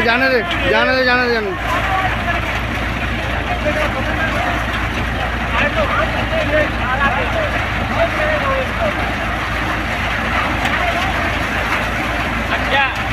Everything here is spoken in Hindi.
जाने दे जाने दे जाने दे जाने अच्छा।